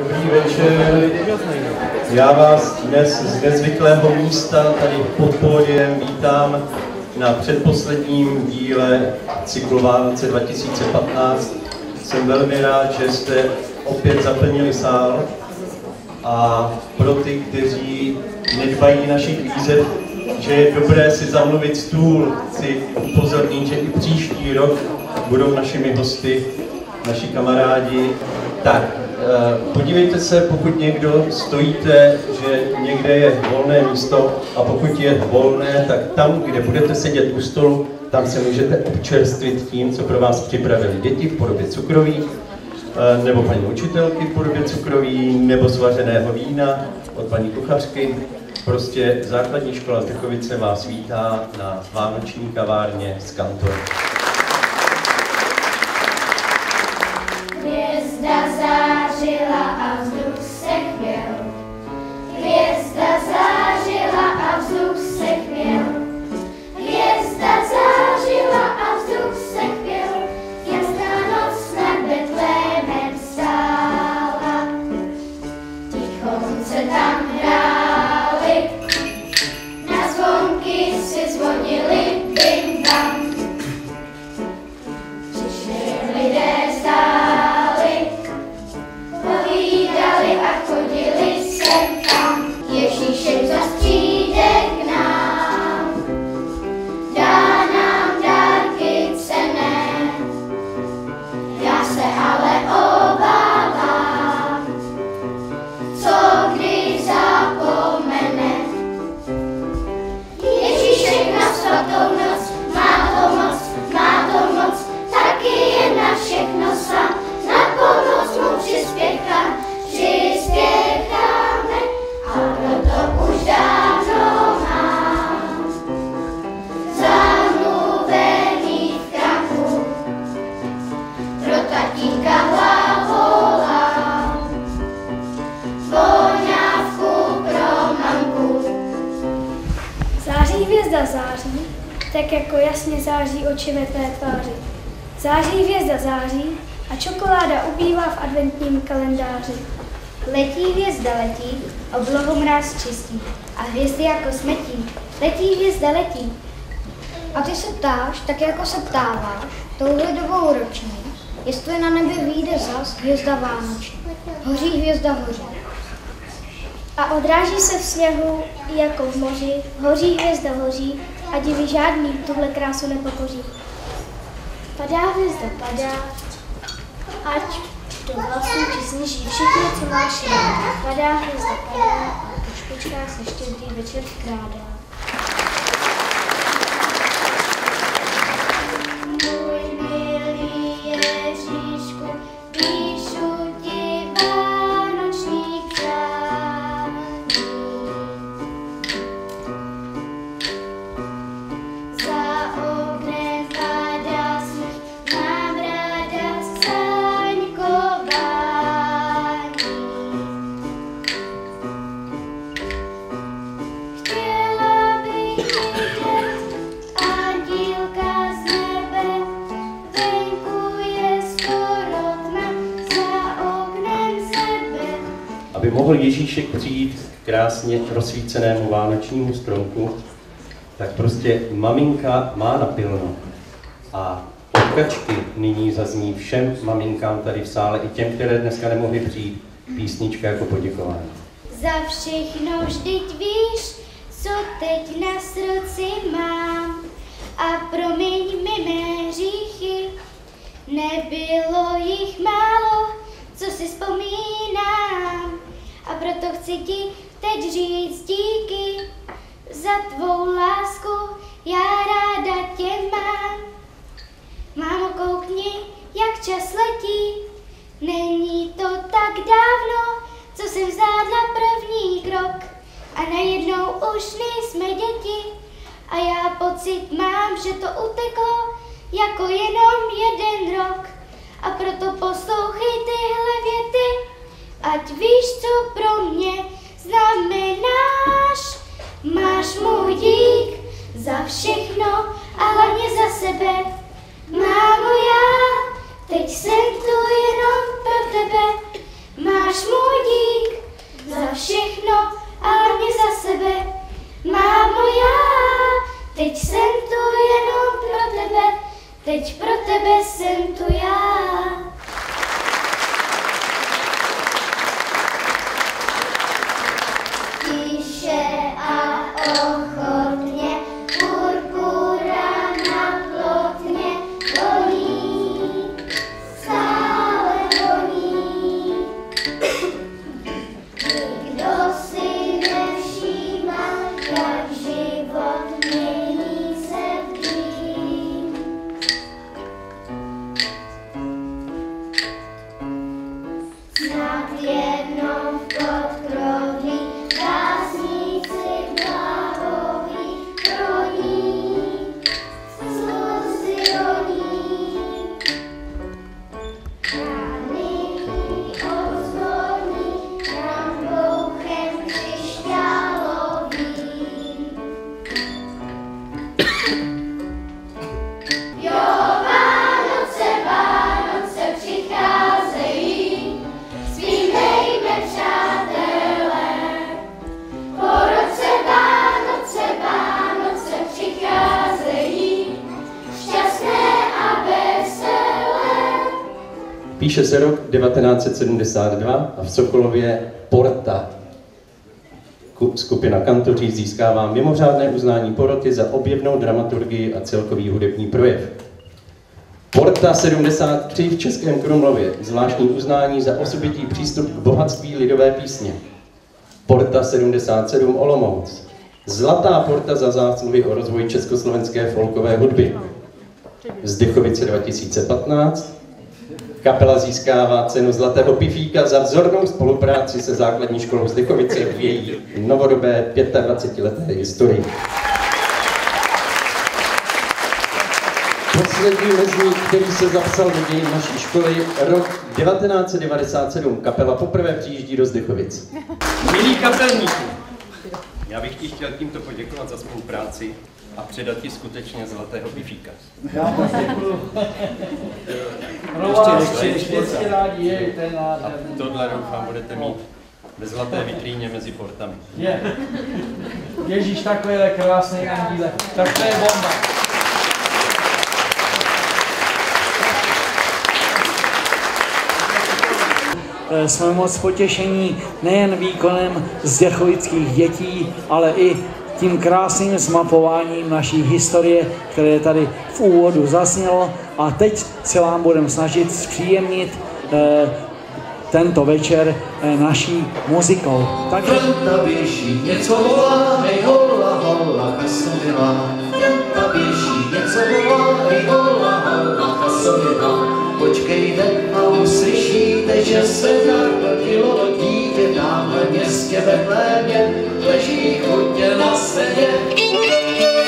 Dobrý večer. Já vás dnes z nezvyklého místa tady pod pódiem vítám na předposledním díle cyklu Vánoce 2015. Jsem velmi rád, že jste opět zaplnili sál a pro ty, kteří nedbají našich výzev, že je dobré si zamluvit stůl, chci upozornit, že i příští rok budou našimi hosty naši kamarádi. Tak, podívejte se, pokud někdo stojíte, že někde je volné místo a pokud je volné, tak tam, kde budete sedět u stolu, tam se můžete občerstvit tím, co pro vás připravili děti v podobě cukroví, eh, nebo paní učitelky v podobě cukroví, nebo svařeného vína od paní kuchařky. Prostě základní škola Zdrchovice vás vítá na Vánoční kavárně z Kantor. A vzduch Ježíšek zastříde hvězda září, tak jako jasně září oči ve tvé tváři. Září hvězda září a čokoláda ubývá v adventním kalendáři. Letí hvězda letí, oblohu mráz čistí a hvězdy jako smetí. Letí hvězda letí. A ty se ptáš, tak jako se ptáváš, touhle dobou roční, jestli na nebi vyjde zas hvězda vánoční. Hoří hvězda hoří. A odráží se v sněhu jako v moři, hoří hvězda hoří a divy žádný tuhle krásu nepokoří. Padá hvězda, padá, ať do vlasů ti sněží všechno, co máš rád. Padá hvězda, padá a po se štědrý večer vkrádá. Aby mohl Ježíšek přijít k krásně rozsvícenému vánočnímu stromku, tak prostě maminka má napilno. A od kačky nyní zazní všem maminkám tady v sále, i těm, které dneska nemohly přijít, písnička jako poděkování. Za všechno vždyť víš, co teď na srdci mám. A promiň mi mé hříchy, nebylo jich málo, co si vzpomínám. Proto chci ti teď říct díky za tvou lásku, já ráda tě mám. Mámo, koukni, jak čas letí, není to tak dávno, co jsem zvládla první krok. A najednou už nejsme děti. A já pocit mám, že to uteklo jako jenom jeden rok. A proto věty, ať víš, co pro mě znamenáš. Máš můj dík za všechno a hlavně za sebe. Mámo, já teď jsem tu jenom pro tebe. Máš můj všechno, ale mě za sebe. Mámo, já teď jsem tu jenom pro tebe, teď pro tebe jsem tu já. Píše se rok 1972 a v Sokolově Porta. Ku- Skupina kantoří získává mimořádné uznání poroty za objevnou dramaturgii a celkový hudební projev. Porta 73 v Českém Krumlově, zvláštní uznání za osobitý přístup k bohatství lidové písně. Porta 77 Olomouc, Zlatá porta za zásluhy o rozvoj československé folkové hudby. Zdychovice 2015, Kapela získává cenu Zlatého pifíka za vzornou spolupráci se základní školou Zdychovice v její novodobé 25-leté historii. Poslední mezník, který se zapsal do dějin naší školy, rok 1997. Kapela poprvé přijíždí do Zdychovic. Milí kapelníci, já bych ti chtěl tímto poděkovat za spolupráci a předat ti skutečně Zlatého pifíka. Já moc děkuju. Pro vás vždycky rádi je, to je A tohle doufám budete mít ve zlaté vitríně mezi portami. Je. Ježíš, takovýhle krásný andíle. Tak to je bomba. Eh, jsme moc potěšení nejen výkonem zděchovických dětí, ale i tím krásným zmapováním naší historie, které tady v úvodu zaznělo. A teď se vám budeme snažit zpříjemnit eh, tento večer eh, naší muzikou. Takže Janta běží, něco volá, hej hola, hola, kasovina. Janta běží, něco volá, hej hola, hola, kasovina. Počkejte a uslyšíte, že se narodilo dítě městě Betlémě, leží chudě na sedě.